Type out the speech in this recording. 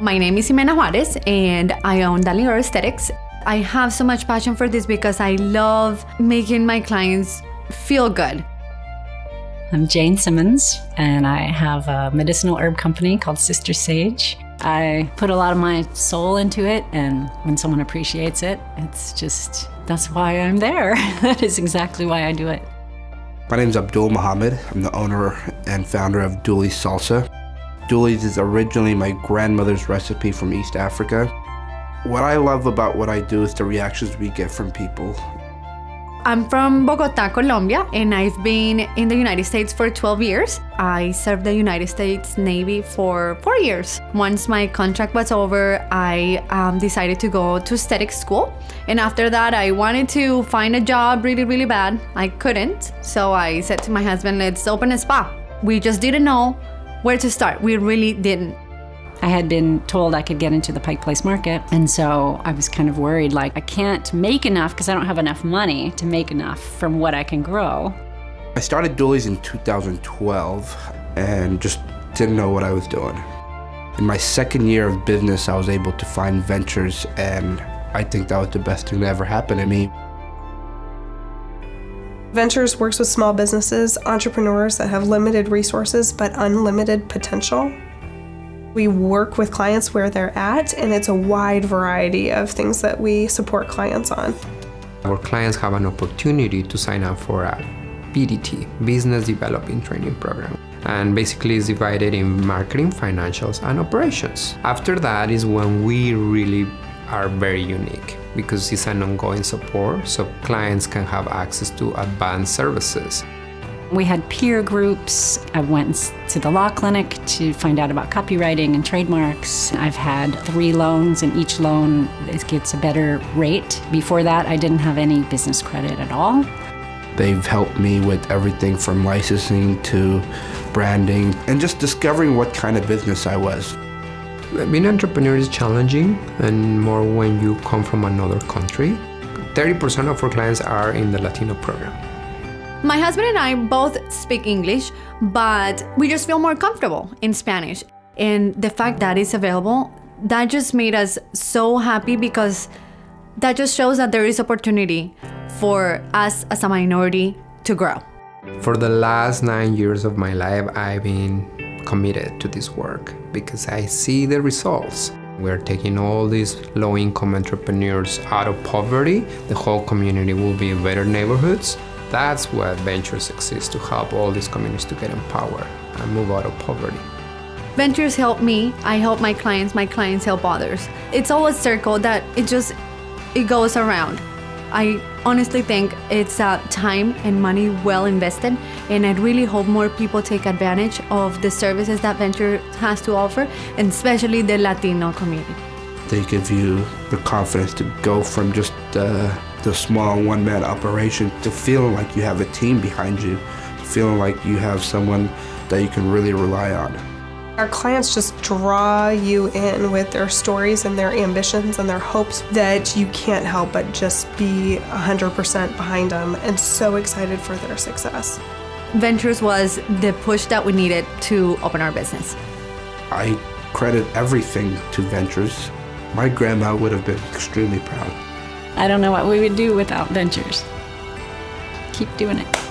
My name is Ximena Juarez and I own Dalior Aesthetics. I have so much passion for this because I love making my clients feel good. I'm Jane Simmons and I have a medicinal herb company called Sister Sage. I put a lot of my soul into it and when someone appreciates it, it's just, that's why I'm there. that is exactly why I do it. My name is Abdul Muhammad. I'm the owner and founder of Dooley's Salsa. Dooley's is originally my grandmother's recipe from East Africa. What I love about what I do is the reactions we get from people. I'm from Bogota, Colombia, and I've been in the United States for 12 years. I served the United States Navy for four years. Once my contract was over, I um, decided to go to aesthetic school. And after that, I wanted to find a job really, really bad. I couldn't. So I said to my husband, let's open a spa. We just didn't know where to start. We really didn't. I had been told I could get into the Pike Place market, and so I was kind of worried like, I can't make enough because I don't have enough money to make enough from what I can grow. I started Dooley's in 2012 and just didn't know what I was doing. In my second year of business, I was able to find ventures, and I think that was the best thing that ever happened to me. Ventures works with small businesses, entrepreneurs that have limited resources but unlimited potential. We work with clients where they're at, and it's a wide variety of things that we support clients on. Our clients have an opportunity to sign up for a BDT, Business Developing Training Program. And basically it's divided in marketing, financials, and operations. After that is when we really are very unique because it's an ongoing support so clients can have access to advanced services. We had peer groups. I went to the law clinic to find out about copywriting and trademarks. I've had three loans, and each loan gets a better rate. Before that, I didn't have any business credit at all. They've helped me with everything from licensing to branding and just discovering what kind of business I was. Being an entrepreneur is challenging and more when you come from another country. 30% of our clients are in the Latino program. My husband and I both speak English, but we just feel more comfortable in Spanish. And the fact that it's available, that just made us so happy because that just shows that there is opportunity for us as a minority to grow. For the last nine years of my life, I've been committed to this work because I see the results. We're taking all these low-income entrepreneurs out of poverty. The whole community will be in better neighborhoods. That's what Ventures exists, to help all these communities to get empowered and move out of poverty. Ventures help me, I help my clients, my clients help others. It's all a circle that it just, it goes around. I honestly think it's uh, time and money well invested, and I really hope more people take advantage of the services that Venture has to offer, and especially the Latino community. They give you the confidence to go from just uh, the small one man operation to feeling like you have a team behind you, feeling like you have someone that you can really rely on. Our clients just draw you in with their stories and their ambitions and their hopes that you can't help but just be 100% behind them and so excited for their success. Ventures was the push that we needed to open our business. I credit everything to Ventures. My grandma would have been extremely proud. I don't know what we would do without Ventures. Keep doing it.